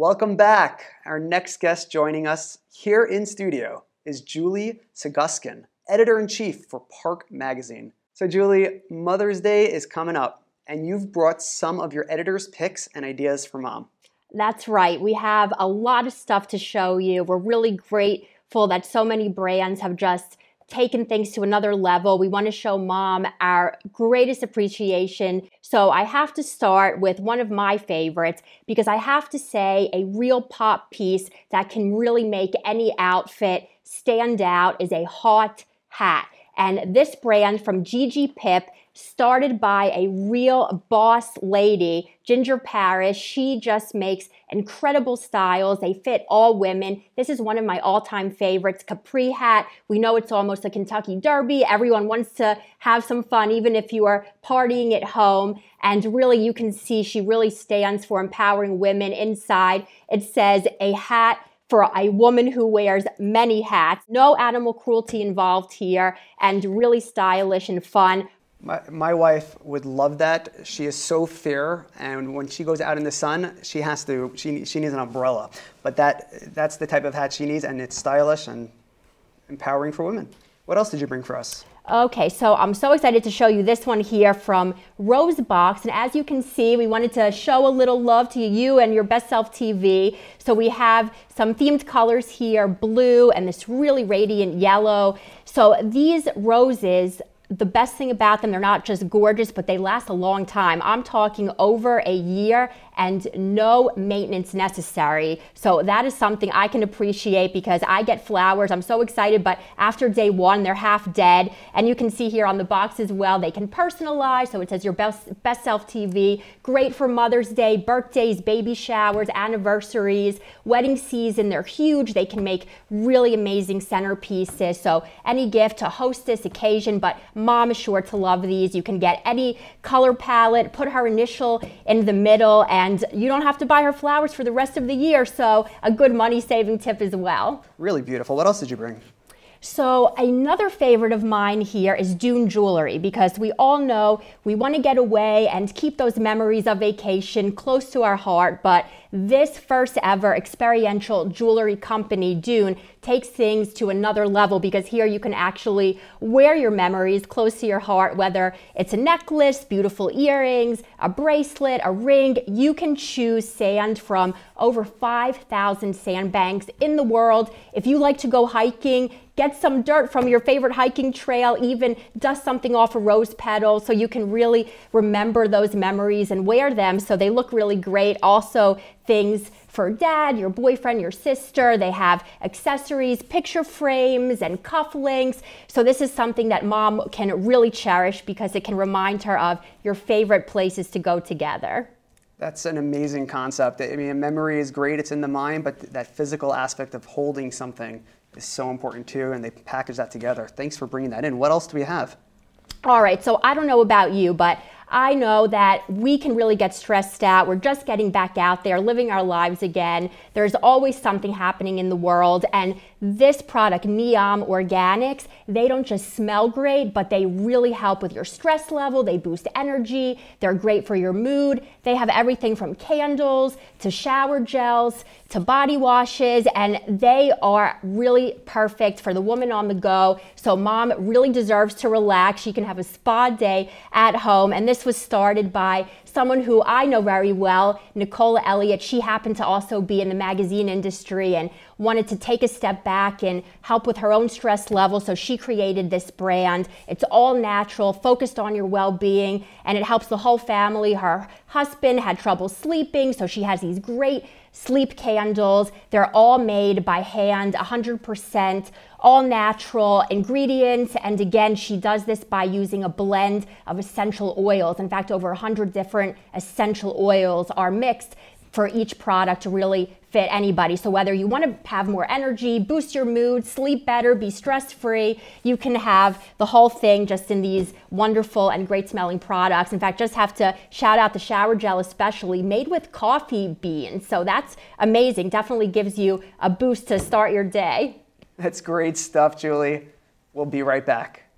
Welcome back. Our next guest joining us here in studio is Julie Sagoskin, editor in chief for Park Magazine. So, Julie, Mother's Day is coming up, and you've brought some of your editor's picks and ideas for mom. That's right. We have a lot of stuff to show you. We're really grateful that so many brands have just taken things to another level. We want to show mom our greatest appreciation. So I have to start with one of my favorites because I have to say a real pop piece that can really make any outfit stand out is a hot hat. And this brand from Gigi Pip started by a real boss lady, Ginger Parrish. She just makes incredible styles. They fit all women. This is one of my all time favorites. Capri hat. We know it's almost a Kentucky Derby. Everyone wants to have some fun, even if you are partying at home. And really, you can see she really stands for empowering women inside. It says a hat for a woman who wears many hats. No animal cruelty involved here, and really stylish and fun. My, my wife would love that. She is so fair, and when she goes out in the sun, she has to. She, she needs an umbrella, but that that's the type of hat she needs, and it's stylish and empowering for women. What else did you bring for us? Okay, so I'm so excited to show you this one here from Rosebox. And as you can see, we wanted to show a little love to you and your Best Self TV. So we have some themed colors here, blue and this really radiant yellow. So these roses the best thing about them, they're not just gorgeous, but they last a long time. I'm talking over a year and no maintenance necessary. So that is something I can appreciate because I get flowers. I'm so excited, but after day one, they're half dead. And you can see here on the box as well, they can personalize. So it says your best, best self TV. Great for Mother's Day, birthdays, baby showers, anniversaries, wedding season. They're huge. They can make really amazing centerpieces. So any gift to hostess occasion, but Mom is sure to love these. You can get any color palette, put her initial in the middle, and you don't have to buy her flowers for the rest of the year. So, a good money saving tip as well. Really beautiful. What else did you bring? So another favorite of mine here is Dune Jewelry because we all know we want to get away and keep those memories of vacation close to our heart, but this first ever experiential jewelry company, Dune, takes things to another level because here you can actually wear your memories close to your heart, whether it's a necklace, beautiful earrings, a bracelet, a ring. You can choose sand from over 5,000 sandbanks in the world. If you like to go hiking, get some dirt from your favorite hiking trail, even dust something off a rose petal so you can really remember those memories and wear them so they look really great. Also, things for dad, your boyfriend, your sister. They have accessories, picture frames, and cufflinks. So this is something that mom can really cherish because it can remind her of your favorite places to go together. That's an amazing concept. I mean, memory is great, it's in the mind, but that physical aspect of holding something is so important too, and they package that together. Thanks for bringing that in. What else do we have? All right, so I don't know about you, but I know that we can really get stressed out. We're just getting back out there, living our lives again. There's always something happening in the world. And this product, Neom Organics, they don't just smell great, but they really help with your stress level. They boost energy. They're great for your mood. They have everything from candles to shower gels to body washes, and they are really perfect for the woman on the go. So, mom really deserves to relax. She can have a spa day at home. And this this was started by someone who I know very well, Nicola Elliott. She happened to also be in the magazine industry and wanted to take a step back and help with her own stress level. So she created this brand. It's all natural, focused on your well being, and it helps the whole family. Her husband had trouble sleeping, so she has these great sleep candles. They're all made by hand, 100% all natural ingredients. And again, she does this by using a blend of essential oils. In fact, over 100 different essential oils are mixed for each product to really fit anybody. So whether you want to have more energy, boost your mood, sleep better, be stress free, you can have the whole thing just in these wonderful and great smelling products. In fact, just have to shout out the shower gel especially made with coffee beans. So that's amazing. Definitely gives you a boost to start your day. That's great stuff, Julie. We'll be right back.